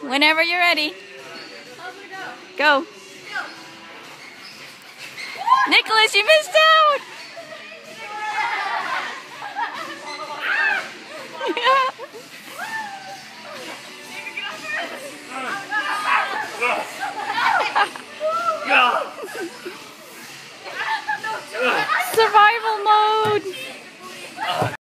Whenever you're ready. Go. Nicholas, you missed out! Survival mode!